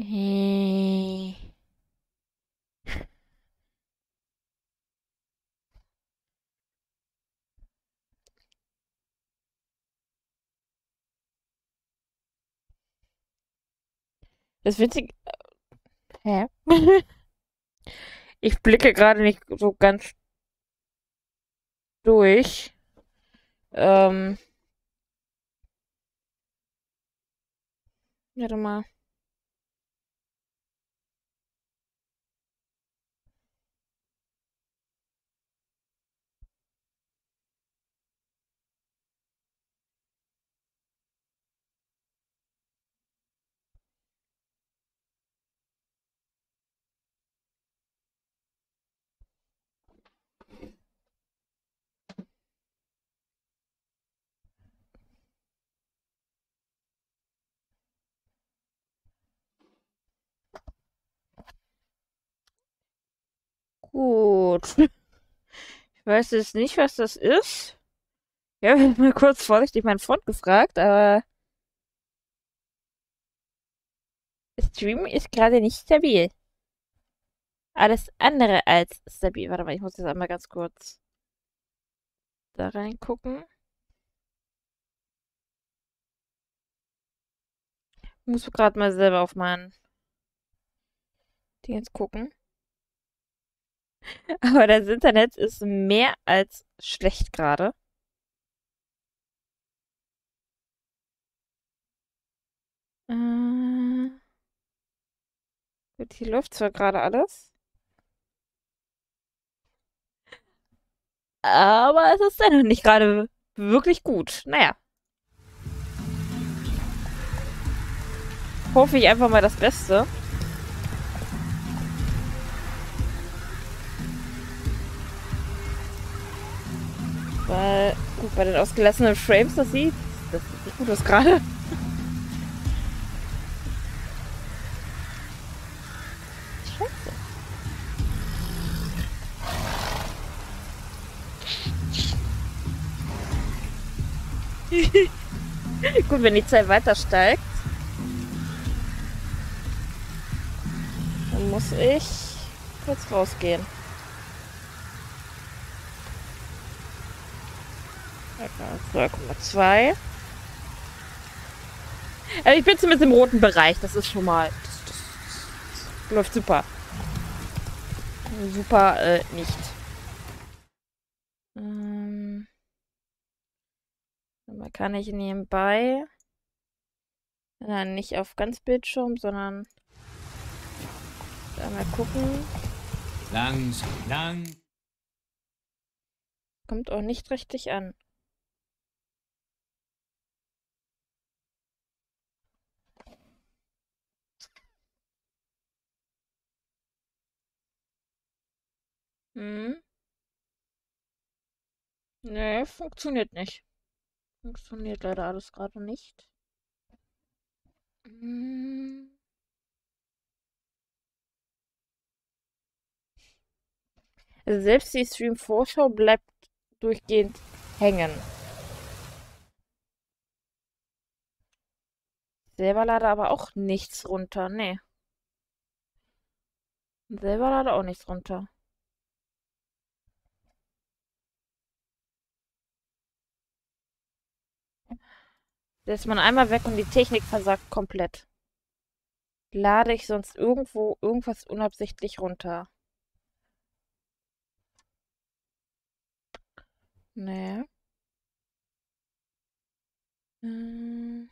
Äh. Das Witzige. Hä? Ich blicke gerade nicht so ganz durch. Ähm. Warte mal. Gut. Ich weiß jetzt nicht, was das ist. Ich habe mal kurz vorsichtig meinen Freund gefragt, aber Stream ist gerade nicht stabil. Alles andere als stabil. Warte mal, ich muss jetzt einmal ganz kurz da reingucken. Ich muss gerade mal selber auf meinen Ding gucken. Aber das Internet ist mehr als schlecht gerade. Äh, gut, hier läuft zwar gerade alles. Aber es ist dennoch nicht gerade wirklich gut. Naja. Hoffe ich einfach mal das Beste. Weil, gut, bei den ausgelassenen Frames, das sieht, das sieht nicht gut aus gerade. Gut, wenn die Zeit weiter steigt, dann muss ich kurz rausgehen. 2,2. Also ich bin zumindest im roten Bereich. Das ist schon mal. Das, das, das läuft super. Super äh, nicht. Ähm, kann ich nebenbei. Nein, nicht auf ganz Bildschirm, sondern. Mal gucken. Langsam, lang. Kommt auch nicht richtig an. Hm. Nee, funktioniert nicht. Funktioniert leider alles gerade nicht. Hm. Also selbst die Stream-Vorschau bleibt durchgehend hängen. Selber lade aber auch nichts runter. Nee. Selber lade auch nichts runter. Lässt man einmal weg und die Technik versagt komplett. Lade ich sonst irgendwo irgendwas unabsichtlich runter? Nee. Hm.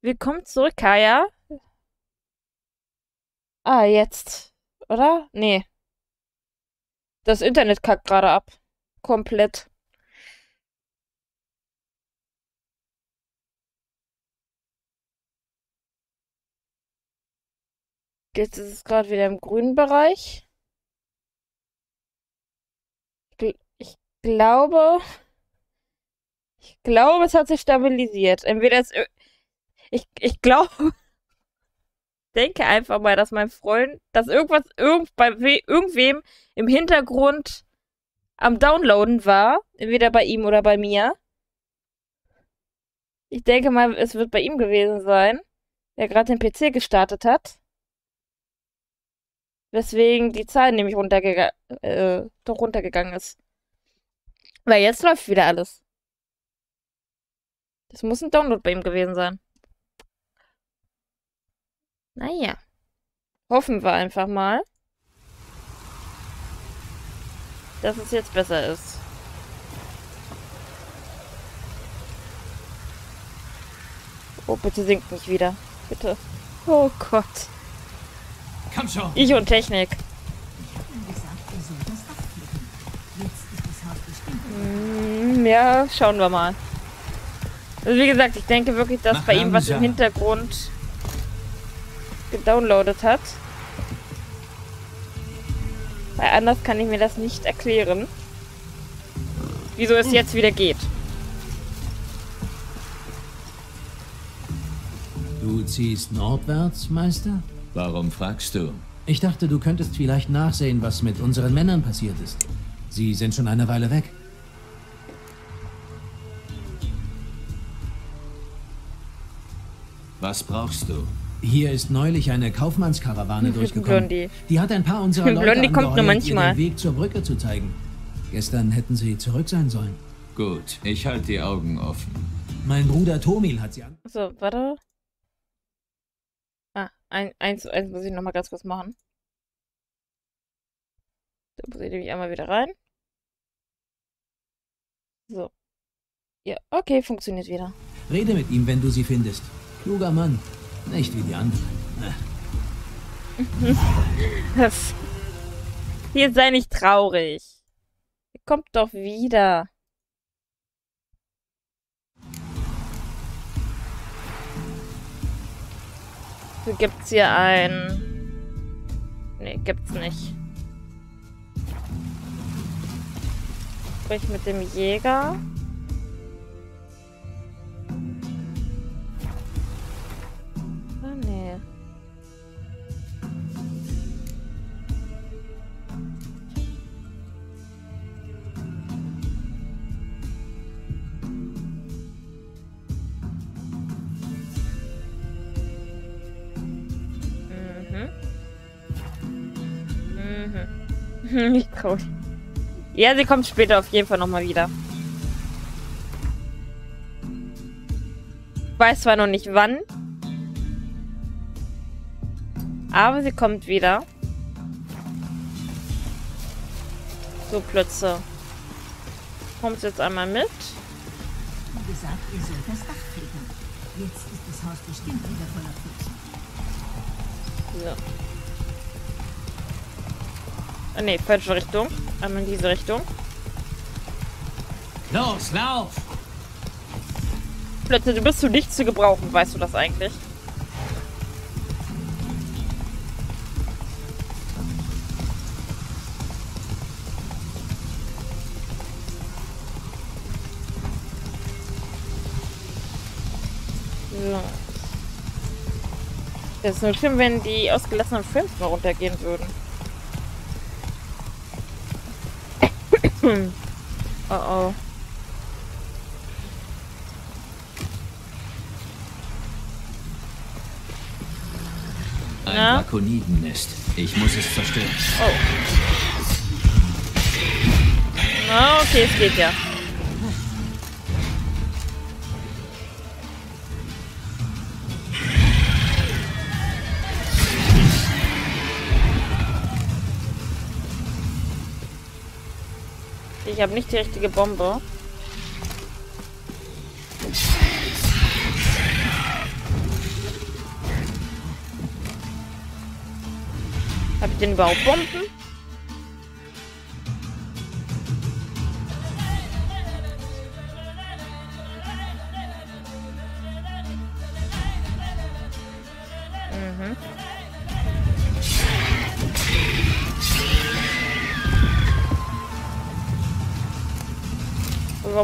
Willkommen zurück, Kaya. Ah, jetzt. Oder? Nee. Das Internet kackt gerade ab. Komplett. Jetzt ist es gerade wieder im grünen Bereich. Ich glaube, ich glaube, es hat sich stabilisiert. Entweder es, ich, ich glaube, denke einfach mal, dass mein Freund, dass irgendwas irgend, bei irgendwem im Hintergrund am Downloaden war. Entweder bei ihm oder bei mir. Ich denke mal, es wird bei ihm gewesen sein. der gerade den PC gestartet hat. Weswegen die Zahl nämlich runtergega äh, runtergegangen ist. Weil jetzt läuft wieder alles. Das muss ein Download bei ihm gewesen sein. Naja. Hoffen wir einfach mal, dass es jetzt besser ist. Oh, bitte sinkt nicht wieder. Bitte. Oh Gott. Komm schon. Ich und Technik. Mm, Ja, schauen wir mal. Also wie gesagt, ich denke wirklich, dass Mach bei ihm was im. Hintergrund gedownloadet hat. Weil anders kann ich mir das nicht erklären. Wieso es jetzt wieder geht. Du ziehst nordwärts, Meister? Warum fragst du? Ich dachte, du könntest vielleicht nachsehen, was mit unseren Männern passiert ist. Sie sind schon eine Weile weg. Was brauchst du? Hier ist neulich eine Kaufmannskarawane durchgekommen. Blondie. Die hat ein paar unserer Leute Blondie kommt nur manchmal. den Weg zur Brücke zu zeigen. Gestern hätten sie zurück sein sollen. Gut, ich halte die Augen offen. Mein Bruder Tomil hat sie an... So, warte. Ein, eins, eins muss ich nochmal ganz kurz machen. Da muss ich nämlich einmal wieder rein. So. Ja, okay, funktioniert wieder. Rede mit ihm, wenn du sie findest. Kluger Mann. Nicht wie die anderen. Das. Hier sei nicht traurig. Er kommt doch wieder. So gibt's hier ein. Nee, gibt's nicht. Sprich mit dem Jäger. Mhm. Ich trau- Ja, sie kommt später auf jeden Fall nochmal wieder. Ich weiß zwar noch nicht wann, aber sie kommt wieder. So, Plötze. Kommt jetzt einmal mit. Wie gesagt, ihr sollt das Dach fegen. Jetzt ist das Haus bestimmt wieder voller Pfützen. So. Nee, falsche Richtung. Einmal in diese Richtung. Los, lauf! Plötze, du bist zu nichts zu gebrauchen, weißt du das eigentlich? So. Das ist nur schlimm, wenn die ausgelassenen Frames mal runtergehen würden. Oh oh. Ein Na? Drakonidennest. Ich muss es zerstören. Oh. Na, okay, es geht ja. Ich habe nicht die richtige Bombe. Habe ich denn überhaupt Bomben?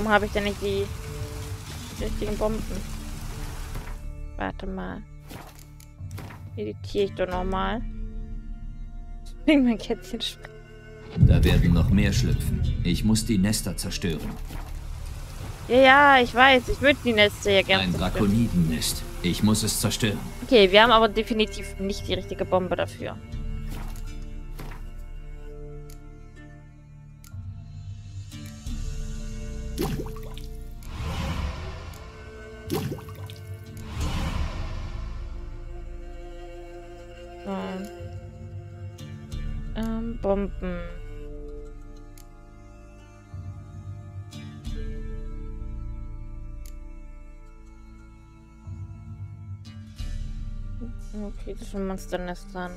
Warum habe ich denn nicht die richtigen Bomben? Warte mal. Editiere ich doch nochmal. Wegen mein Kätzchen. Da werden noch mehr schlüpfen. Ich muss die Nester zerstören. Ja, ja, ich weiß. Ich würde die Nester hier gerne Ein. Drakonidennest. Ich muss es zerstören. Okay, wir haben aber definitiv nicht die richtige Bombe dafür. Okay, das sind Monsternestern.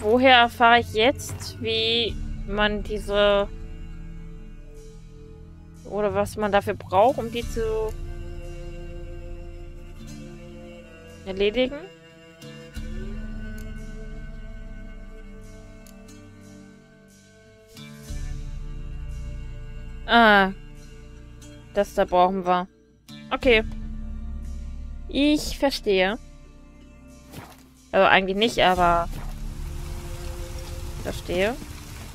Woher erfahre ich jetzt, wie man diese... Oder was man dafür braucht, um die zu erledigen? Ah. Das da brauchen wir. Okay. Ich verstehe. Also eigentlich nicht, aber... Verstehe.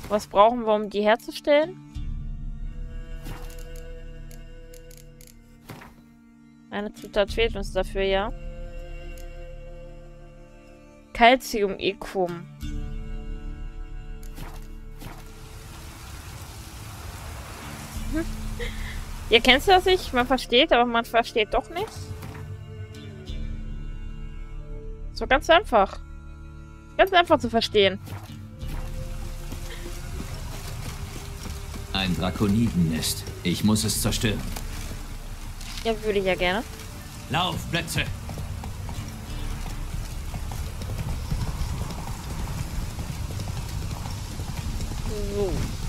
Was brauchen wir, um die herzustellen? Eine Zutat fehlt uns dafür, ja. Calcium-Ekum. Ihr kennt das nicht, man versteht, aber man versteht doch nicht. So ganz einfach. Ganz einfach zu verstehen. Ein Drakonidennest. Ich muss es zerstören. Ja, würde ich ja gerne. Laufplätze! So.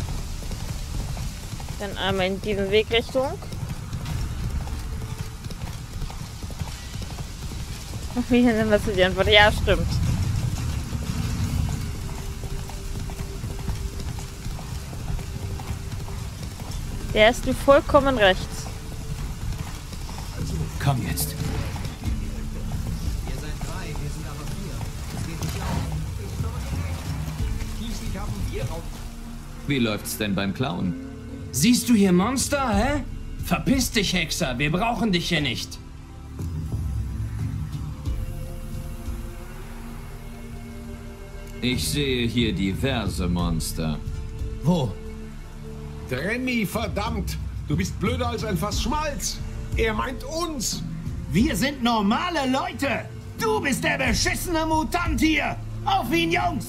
Dann einmal in diese Wegrichtung. Wie nennen wir zu die Antwort? Ja, stimmt. Der ist du vollkommen recht. Komm jetzt. Wie läuft's denn beim Klauen? Siehst du hier Monster, hä? Verpiss dich, Hexer. Wir brauchen dich hier nicht. Ich sehe hier diverse Monster. Wo? Remy, verdammt! Du bist blöder als ein Fass Schmalz! Er meint uns! Wir sind normale Leute. Du bist der beschissene Mutant hier. Auf ihn, Jungs.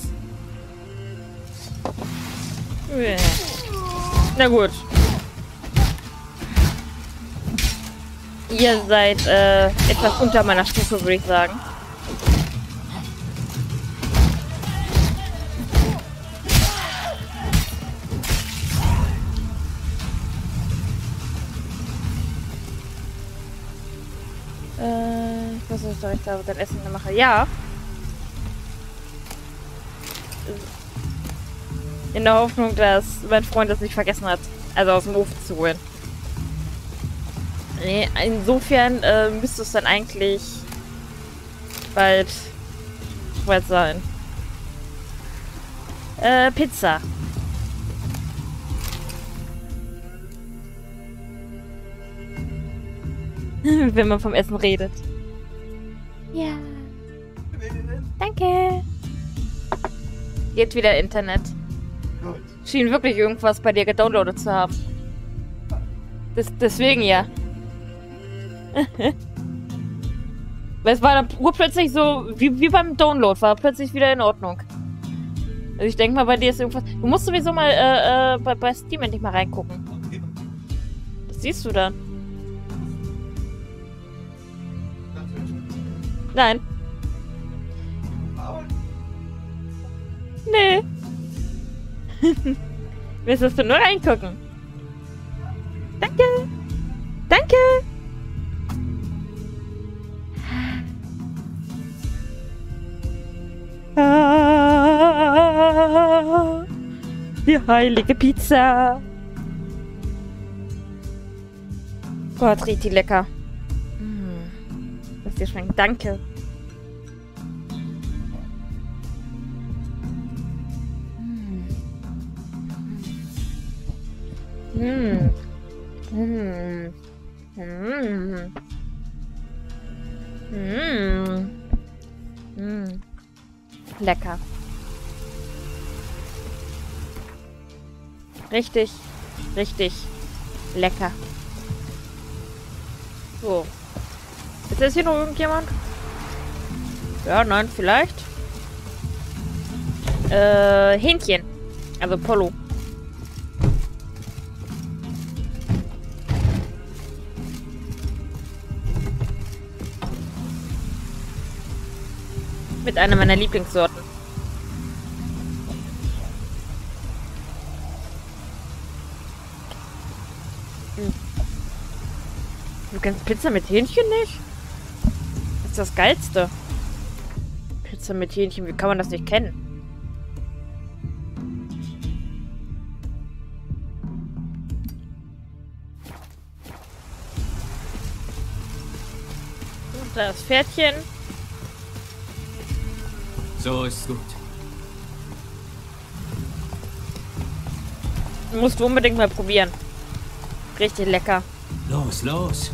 Na gut. Ihr seid äh, etwas unter meiner Stufe, würde ich sagen. Äh, ich weiß nicht, ob ich da dein Essen mache. Ja. In der Hoffnung, dass mein Freund das nicht vergessen hat. Also aus dem Ofen zu holen. Nee, insofern äh, müsste es dann eigentlich bald soweit sein. Äh, Pizza. Wenn man vom Essen redet. Ja. Danke. Geht wieder Internet. Schien wirklich irgendwas bei dir gedownloadet zu haben. Das, deswegen ja. Weil es war dann urplötzlich so, wie, wie beim Download, war plötzlich wieder in Ordnung. Also ich denke mal, bei dir ist irgendwas... Du musst sowieso mal äh, äh, bei, bei Steam endlich mal reingucken. Das siehst du dann. Nein. Nee. Müsstest du nur reingucken. Danke. Danke. Ah, die heilige Pizza. Gott, riecht die lecker. Mm, Lass dir schmecken. Danke. Hm. Hm. Hm. Lecker. Richtig, richtig lecker. So. Ist jetzt hier noch irgendjemand? Ja, nein, vielleicht. Äh, Hähnchen. Also Polo. Mit einer meiner Lieblingssorten. Hm. Du kennst Pizza mit Hähnchen nicht? Das ist das Geilste. Pizza mit Hähnchen, wie kann man das nicht kennen? Und das Pferdchen. So ist gut. Musst du unbedingt mal probieren. Richtig lecker. Los, los.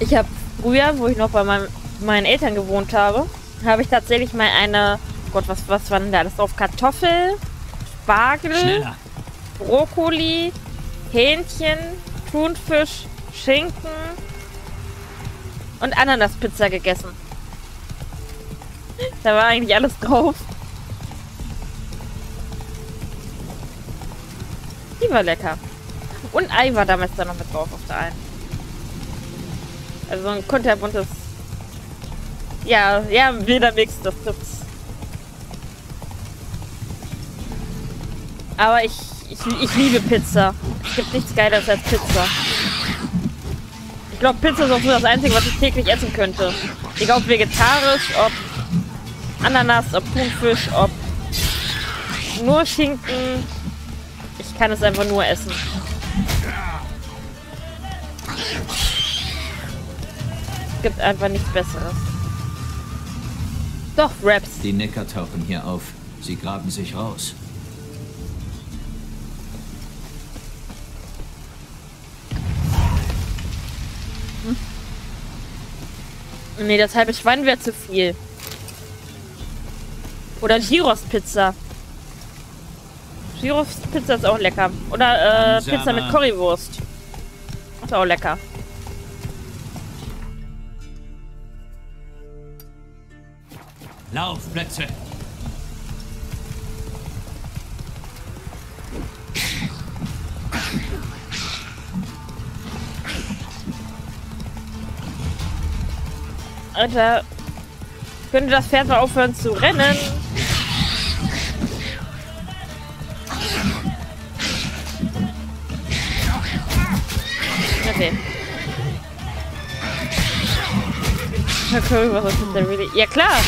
Ich habe früher, wo ich noch bei meinem, meinen Eltern gewohnt habe, habe ich tatsächlich mal eine, Gott, was, was war denn da alles drauf? Kartoffel, Spargel, Schneller. Brokkoli, Hähnchen, Thunfisch, Schinken und Ananaspizza gegessen. Da war eigentlich alles drauf. Die war lecker. Und Ei war damals da noch mit drauf auf der einen. Also so ein kunterbuntes. Ja, ja, wilder Mix, das gibt's. Aber ich, ich, ich liebe Pizza. Es gibt nichts Geiles als Pizza. Ich glaube, Pizza ist auch so das Einzige, was ich täglich essen könnte. Egal ob vegetarisch, ob Ananas, ob Thunfisch, ob nur Schinken. Ich kann es einfach nur essen. Es gibt einfach nichts Besseres. Doch, Raps. Die Neckar tauchen hier auf. Sie graben sich raus. Nee, das halbe Schwein wäre zu viel. Oder Gyros-Pizza. Gyros-Pizza ist auch lecker. Oder äh. Pizza mit Currywurst. Ist auch lecker. Laufplätze. Alter, könnte das Pferd mal aufhören zu rennen? Okay. Currywurst ist der really. Ja klar.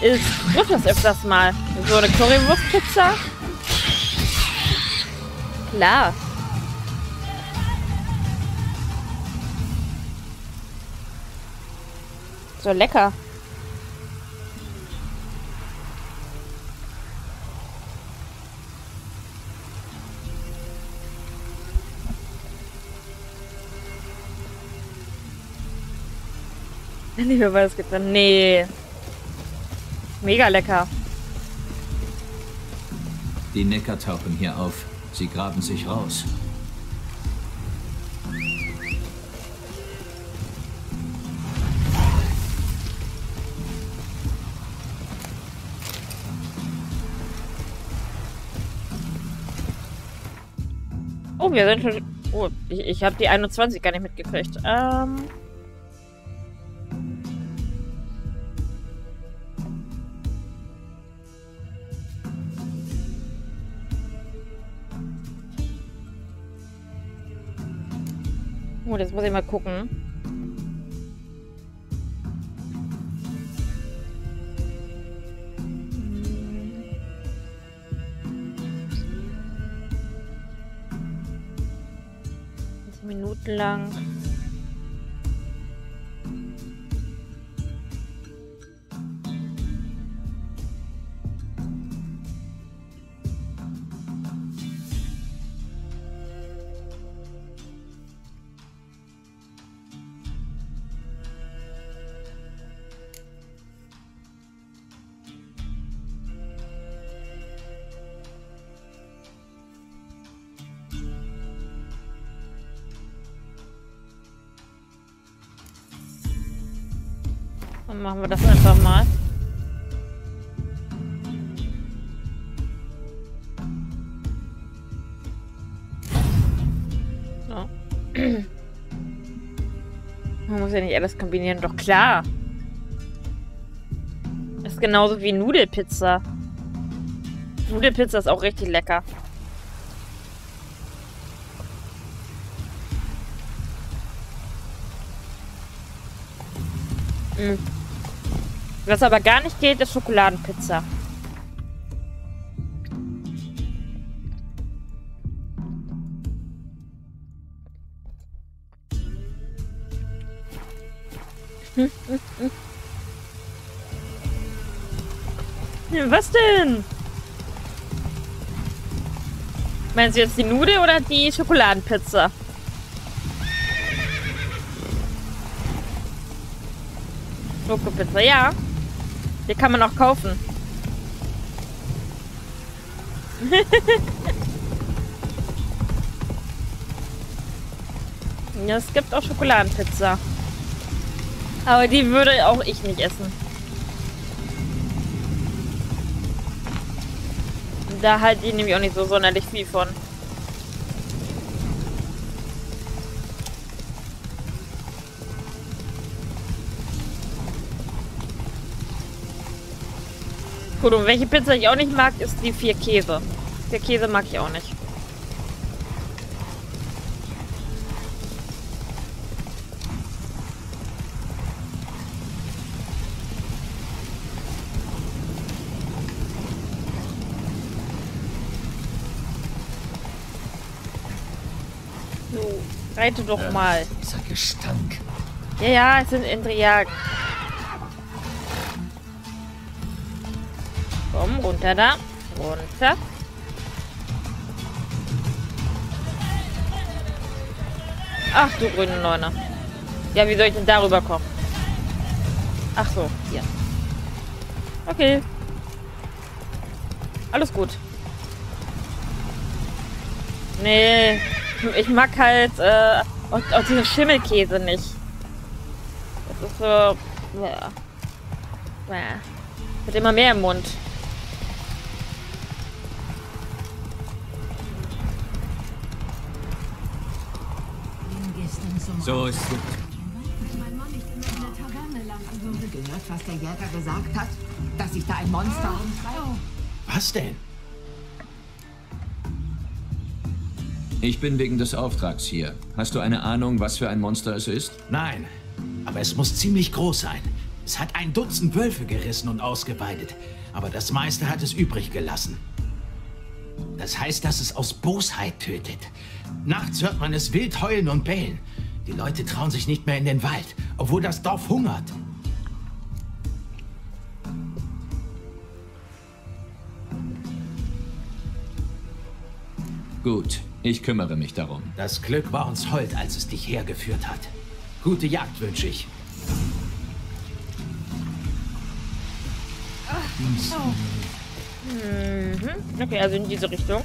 Ist trifft das öfters mal. So eine Currywurstpizza. Klar. So lecker. Lieber weil es gibt dann. Nee. Mega lecker. Die Neckar tauchen hier auf. Sie graben sich raus. Oh, wir sind schon. Oh, ich, ich habe die 21 gar nicht mitgekriegt. Ähm. Oh, das muss ich mal gucken. Minuten lang. Machen wir das einfach mal. So. Man muss ja nicht alles kombinieren, doch klar. Das ist genauso wie Nudelpizza. Nudelpizza ist auch richtig lecker. Mm. Was aber gar nicht geht, ist Schokoladenpizza. Was denn? Meinst du jetzt die Nudel oder die Schokoladenpizza? Schokopizza, ja. Die kann man auch kaufen. ja, es gibt auch Schokoladenpizza. Aber die würde auch ich nicht essen. Da halte ich nämlich auch nicht so sonderlich viel von. Gut, und welche Pizza ich auch nicht mag, ist die vier Käse. Vier Käse mag ich auch nicht. So, reite doch mal. Dieser Gestank. Ja, ja, es sind Endriagen. Runter da. Runter. Ach du grüne Neune. Ja, wie soll ich denn darüber kommen? Ach so, hier. Okay. Alles gut. Nee, ich mag halt äh, auch, auch diesen Schimmelkäse nicht. Das ist so... Ja. Wird immer mehr im Mund. So ist gut. Gehört, was der Jäger gesagt hat? Dass sich da ein Monster? Was denn? Ich bin wegen des Auftrags hier. Hast du eine Ahnung, was für ein Monster es ist? Nein, aber es muss ziemlich groß sein. Es hat ein Dutzend Wölfe gerissen und ausgeweidet, aber das meiste hat es übrig gelassen. Das heißt, dass es aus Bosheit tötet. Nachts hört man es wild heulen und bellen. Die Leute trauen sich nicht mehr in den Wald, obwohl das Dorf hungert. Gut, ich kümmere mich darum. Das Glück war uns hold, als es dich hergeführt hat. Gute Jagd wünsche ich. Mhm. Okay, also in diese Richtung.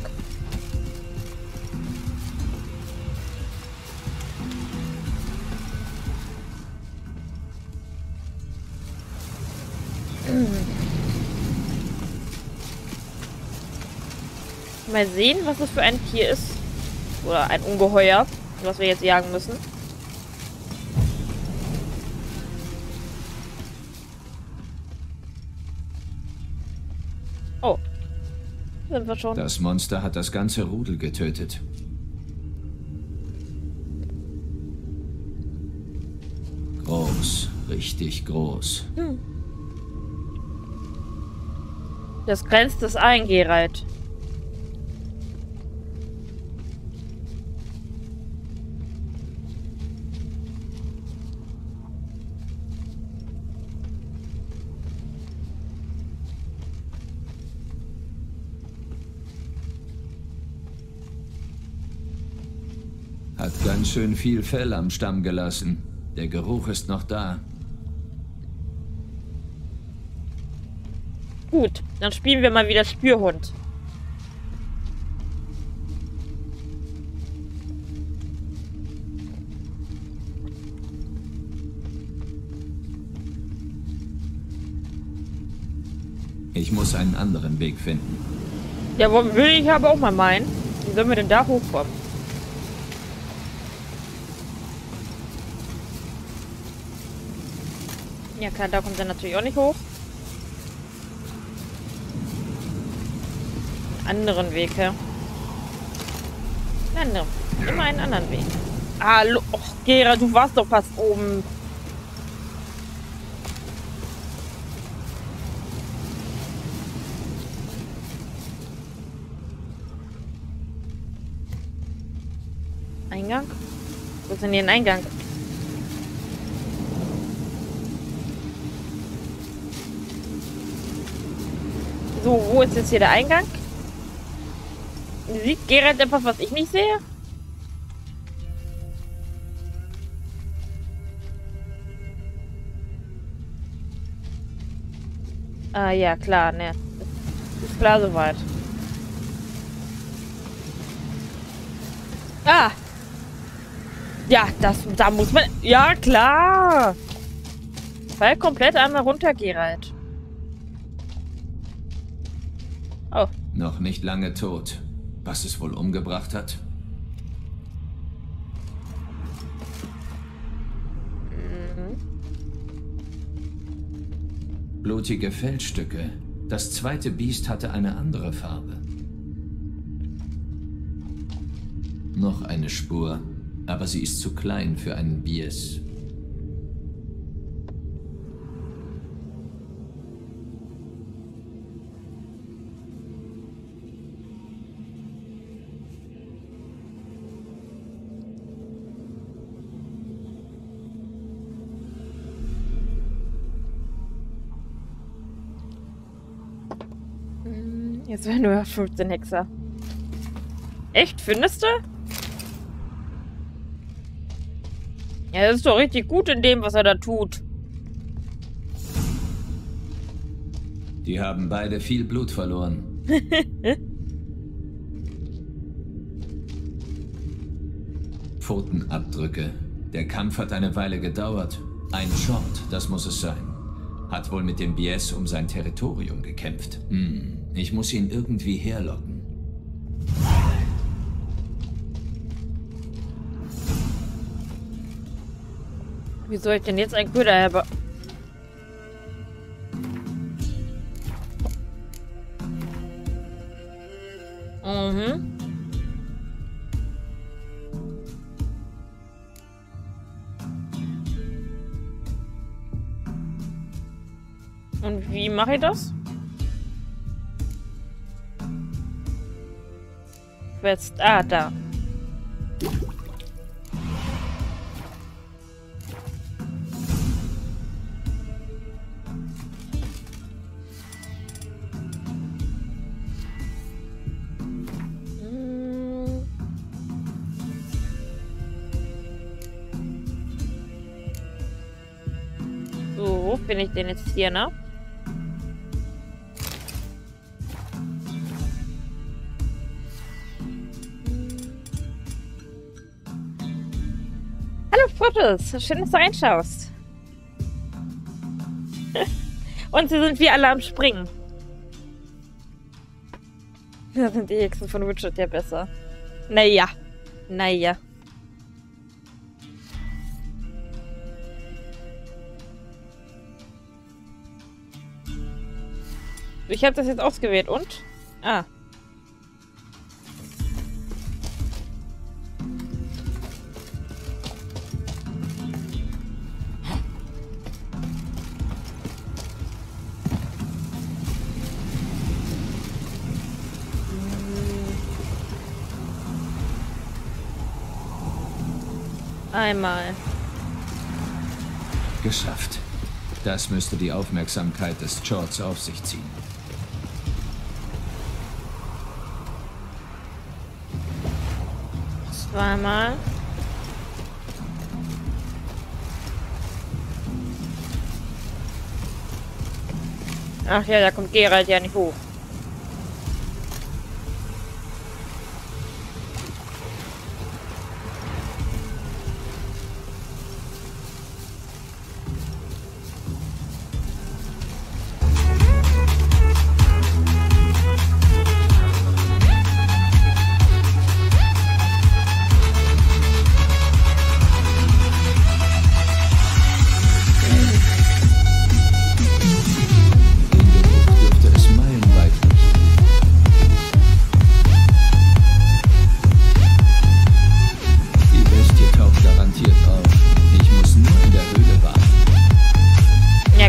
Mal sehen, was das für ein Tier ist. Oder ein Ungeheuer, was wir jetzt jagen müssen. Oh. Sind wir schon. Das Monster hat das ganze Rudel getötet. Groß, richtig groß. Das grenzt es ein, Geralt. Hat ganz schön viel Fell am Stamm gelassen. Der Geruch ist noch da. Gut, dann spielen wir mal wieder Spürhund. Ich muss einen anderen Weg finden. Ja, will ich aber auch mal meinen. Wie sollen wir denn da hochkommen? Ja klar, da kommt er natürlich auch nicht hoch. Anderen Weg, ja. Andere. Immer einen anderen Weg. Hallo. Och, Gera, du warst doch fast oben. Eingang? Wo ist denn hier ein Eingang? So, wo ist jetzt hier der Eingang? Sieht Gerald etwas, was ich nicht sehe? Ah, ja, klar, ne. Ist, klar soweit. Ah! Ja, das, da muss man... Ja, klar! Fall komplett einmal runter, Gerald. Oh. Noch nicht lange tot. Was es wohl umgebracht hat? Blutige Feldstücke. Das zweite Biest hatte eine andere Farbe. Noch eine Spur, aber sie ist zu klein für einen Bies. Jetzt wären nur 15 Hexer. Echt? Findest du? Ja, das ist doch richtig gut in dem, was er da tut. Die haben beide viel Blut verloren. Pfotenabdrücke. Der Kampf hat eine Weile gedauert. Ein Short, das muss es sein. Hat wohl mit dem BS um sein Territorium gekämpft. Hm, ich muss ihn irgendwie herlocken. Wie soll ich denn jetzt einen Köder herbe... Mhm. Und wie mache ich das? Jetzt, ah, da. So, bin ich denn jetzt hier, ne? Fotos, schön, dass du reinschaust. Und sie sind wie alle am Springen. Da sind die Hexen von Richard ja besser. Naja. Naja. Ich habe das jetzt ausgewählt und? Ah. Einmal. Geschafft. Das müsste die Aufmerksamkeit des Chords auf sich ziehen. Zweimal. Ach ja, da kommt Gerald ja nicht hoch.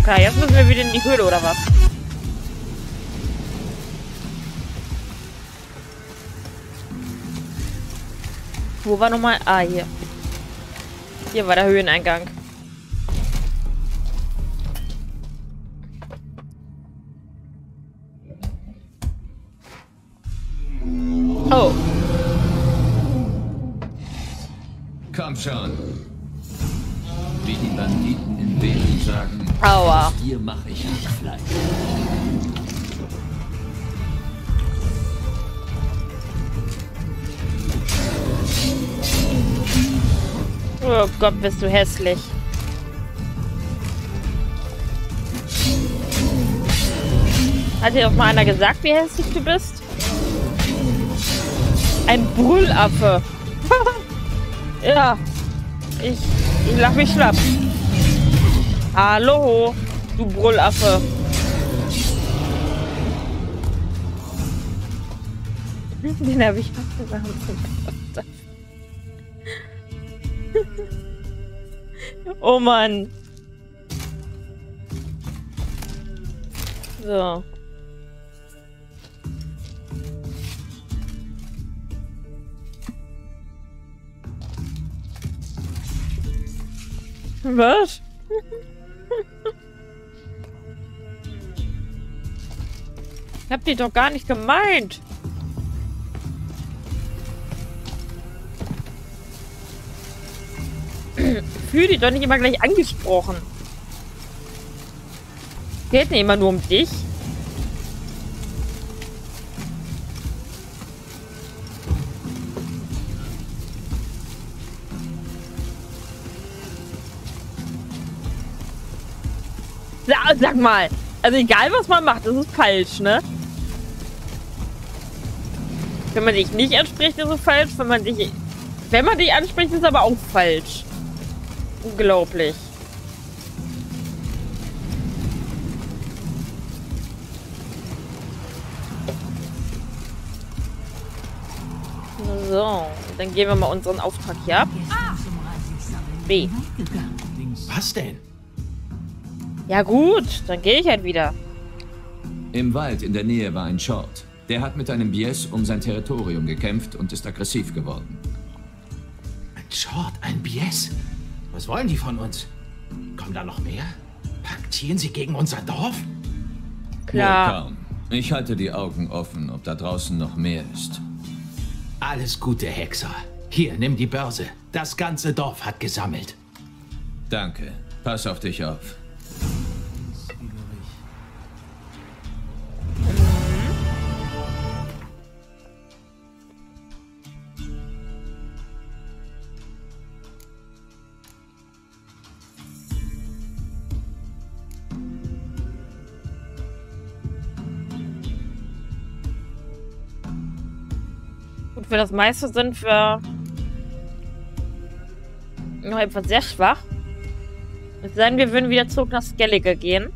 Okay, jetzt müssen wir wieder in die Höhle, oder was? Wo war nochmal? Ah, hier. Hier war der Höheneingang. Oh. Komm schon. In Bären sagen, Aua. aus dir mache ich Hackfleisch. Oh Gott, bist du hässlich. Hat dir doch mal einer gesagt, wie hässlich du bist? Ein Brüllaffe. ja. Ich, ich lach mich schlapp. Hallo, du Brüllaffe. Den habe ich gesagt. Oh Mann. So. Was? Habt ihr doch gar nicht gemeint. Fühl dich doch nicht immer gleich angesprochen. Geht nicht immer nur um dich. Sa- Sag mal. Also egal, was man macht, das ist falsch, ne? Wenn man dich nicht anspricht, ist es falsch. Wenn man dich... Wenn man dich anspricht, ist es aber auch falsch. Unglaublich. So, dann gehen wir mal unseren Auftrag hier ab. B. Was denn? Ja gut, dann gehe ich halt wieder. Im Wald in der Nähe war ein Short. Der hat mit einem Bies um sein Territorium gekämpft und ist aggressiv geworden. Ein Short, ein Bies? Was wollen die von uns? Kommen da noch mehr? Paktieren sie gegen unser Dorf? Klar. Kaum. Ich halte die Augen offen, ob da draußen noch mehr ist. Alles Gute, Hexer. Hier, nimm die Börse. Das ganze Dorf hat gesammelt. Danke. Pass auf dich auf. Für das meiste sind wir noch etwas sehr schwach. Es sei denn, wir würden wieder zurück nach Skellige gehen.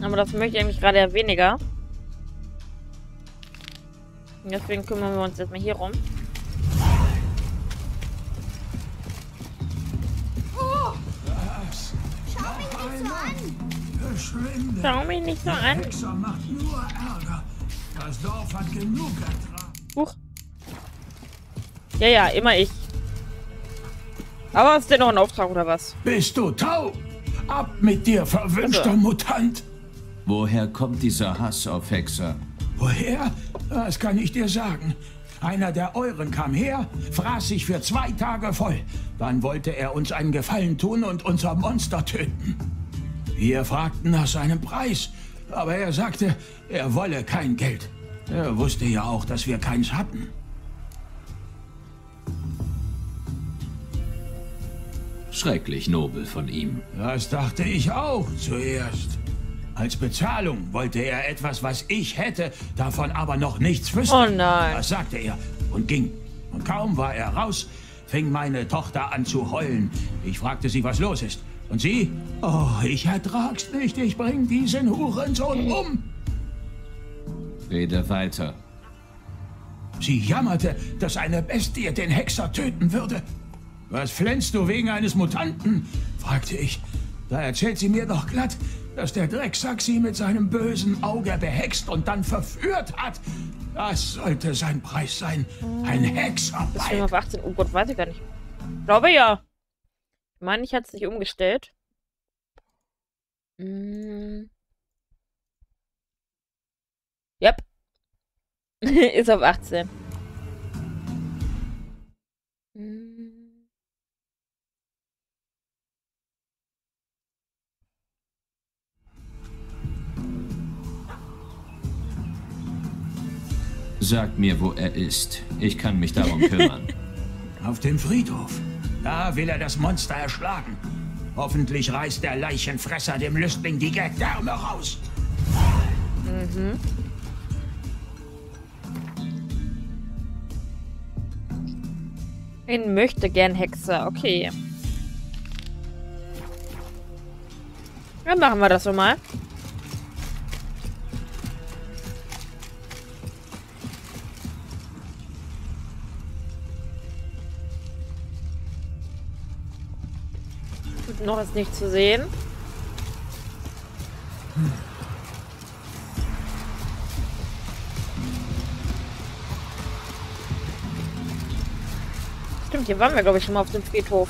Aber das möchte ich eigentlich gerade eher weniger. Und deswegen kümmern wir uns jetzt mal hier rum. Schau mich nicht so an. Hexer macht nur Ärger. Das Dorf hat genug ertragen. Huch. Ja, ja, immer ich. Aber ist denn noch ein Auftrag oder was? Bist du taub? Ab mit dir, verwünschter Also. Mutant. Woher kommt dieser Hass auf Hexer? Woher? Das kann ich dir sagen. Einer der Euren kam her, fraß sich für zwei Tage voll. Dann wollte er uns einen Gefallen tun und unser Monster töten. Wir fragten nach seinem Preis, aber er sagte, er wolle kein Geld. Er wusste ja auch, dass wir keins hatten. Schrecklich nobel von ihm. Das dachte ich auch zuerst. Als Bezahlung wollte er etwas, was ich hätte, davon aber noch nichts wüsste. Oh nein. Das sagte er und ging. Und kaum war er raus, fing meine Tochter an zu heulen. Ich fragte sie, was los ist. Und sie? Oh, ich ertrag's nicht. Ich bring diesen Hurensohn um. Rede weiter. Sie jammerte, dass eine Bestie den Hexer töten würde. Was flänzt du wegen eines Mutanten? fragte ich. Da erzählt sie mir doch glatt, dass der Drecksack sie mit seinem bösen Auge behext und dann verführt hat. Das sollte sein Preis sein. Ein Hexerbalg. Ist schon auf 18. Oh Gott, weiß ich gar nicht. Glaube ja. Meine, ich hatte es nicht umgestellt. Mm. Yep. Ist auf 18. Mm. Sagt mir, wo er ist. Ich kann mich darum kümmern. Auf dem Friedhof. Da will er das Monster erschlagen. Hoffentlich reißt der Leichenfresser dem Lüstling die Gedärme raus. Ein möchte gern Hexer, okay. Dann machen wir das so mal. Noch ist nicht zu sehen. Stimmt, hier waren wir, glaube ich, schon mal auf dem Friedhof.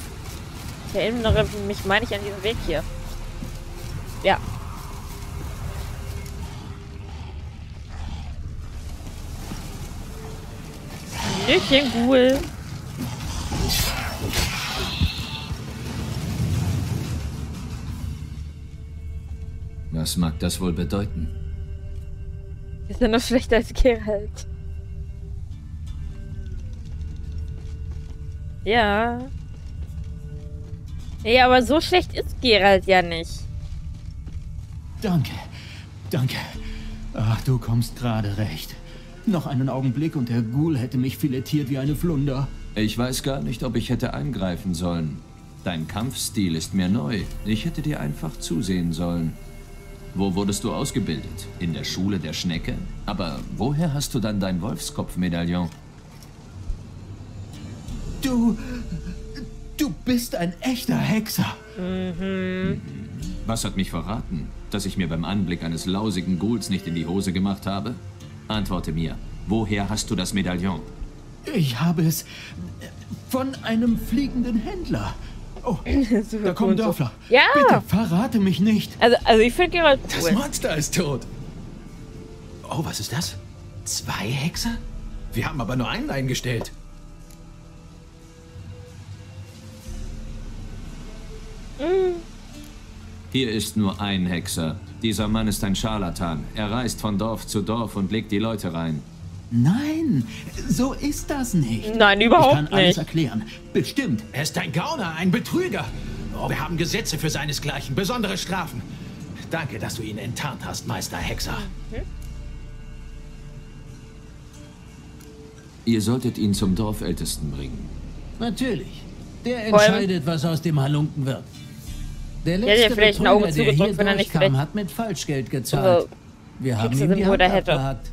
Ich erinnere mich, meine ich, an diesen Weg hier. Ja. Hallöchen, Ghoul. Was mag das wohl bedeuten? Ist ja noch schlechter als Geralt. Ja. Nee, aber so schlecht ist Geralt ja nicht. Danke, danke. Ach, du kommst gerade recht. Noch einen Augenblick und der Ghoul hätte mich filetiert wie eine Flunder. Ich weiß gar nicht, ob ich hätte eingreifen sollen. Dein Kampfstil ist mir neu. Ich hätte dir einfach zusehen sollen. Wo wurdest du ausgebildet? In der Schule der Schnecke? Aber woher hast du dann dein Wolfskopf-Medaillon? Du. Du bist ein echter Hexer. Was hat mich verraten? Dass ich mir beim Anblick eines lausigen Ghouls nicht in die Hose gemacht habe? Antworte mir, woher hast du das Medaillon? Ich habe es von einem fliegenden Händler. Oh, da kommen cool so. Dörfler. Ja. Bitte verrate mich nicht. Also, also ich finde Geralt Das cool. Monster ist tot. Oh, was ist das? Zwei Hexer? Wir haben aber nur einen eingestellt. Hier ist nur ein Hexer. Dieser Mann ist ein Scharlatan. Er reist von Dorf zu Dorf und legt die Leute rein. Nein, so ist das nicht. Nein, Ich überhaupt kann alles nicht. erklären. Bestimmt. Er ist ein Gauner, ein Betrüger. Oh, wir haben Gesetze für seinesgleichen, besondere Strafen. Danke, dass du ihn enttarnt hast, Meister Hexer. Ihr solltet ihn zum Dorfältesten bringen. Natürlich. Der entscheidet, was aus dem Halunken wird. Der letzte vielleicht ein Betrüger, Auge der hier er nicht durchkam, hat mit Falschgeld gezahlt. Also, Wir haben Hexe ihm die Hand abgehakt.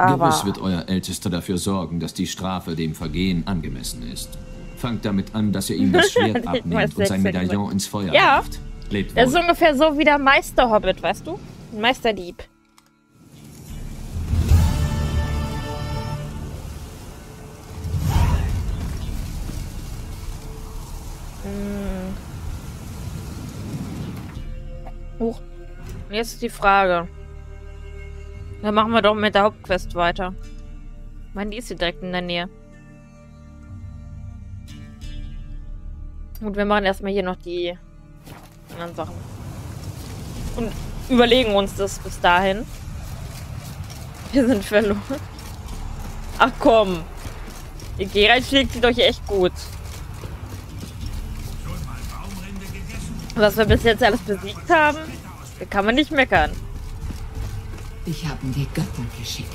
Aber Gewiss wird euer Ältester dafür sorgen, dass die Strafe dem Vergehen angemessen ist. Fangt damit an, dass ihr ihm das Schwert abnehmt und sein. Medaillon ins Feuer Ja. wirft. Lebt das ist ungefähr so wie der Meisterhobbit, weißt du? Meisterdieb. Hm. Huch. Jetzt ist die Frage. Dann machen wir doch mit der Hauptquest weiter. Ich meine, die ist hier direkt in der Nähe. Gut, wir machen erstmal hier noch die anderen Sachen. Und überlegen uns das bis dahin. Wir sind verloren. Ach komm. Die Geralt schlägt sie doch echt gut. Was wir bis jetzt alles besiegt haben, da kann man nicht meckern. Ich habe ihn die Götter geschickt.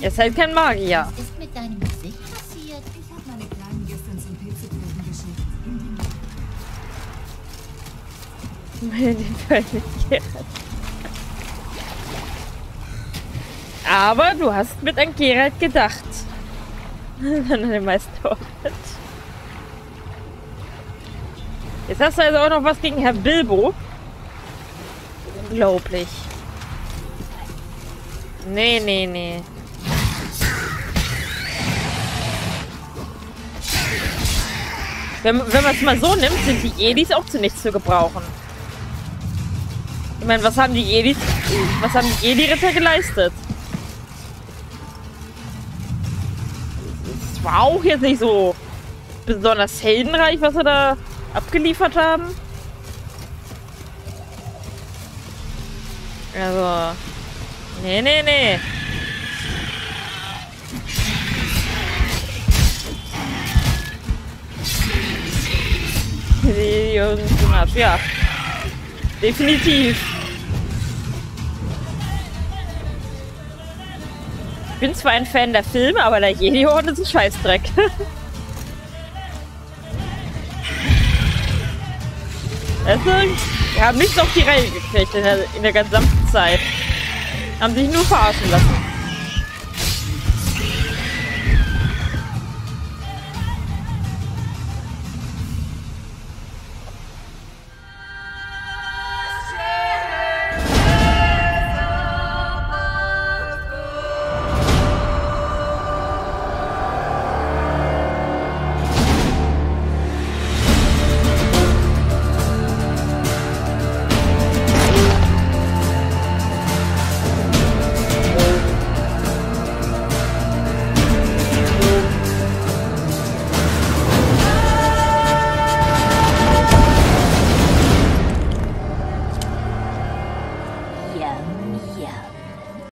Er ist halt kein Magier. Was ist mit deinem Gesicht passiert? Ich habe meine Kleinen gestern zum Pilzebrüchen geschickt. Den nicht Geralt. Aber du hast mit an Geralt gedacht. Dann den Meister Jetzt hast du also auch noch was gegen Herr Bilbo. Unglaublich. Nee, nee, nee. Wenn, wenn man es mal so nimmt, sind die Jedis auch zu nichts zu gebrauchen. Ich meine, was haben die Jedis, was haben die Jedi-Ritter geleistet? Es war auch jetzt nicht so besonders heldenreich, was sie da abgeliefert haben. Also, nee, nee, nee. Die Jungs im Arsch, ja. Definitiv. Ich bin zwar ein Fan der Filme, aber der Jedi-Orden ist ein Scheißdreck. Also, wir haben nichts auf die Reihe gekriegt in der, in der gesamten Zeit. Haben sich nur verarschen lassen.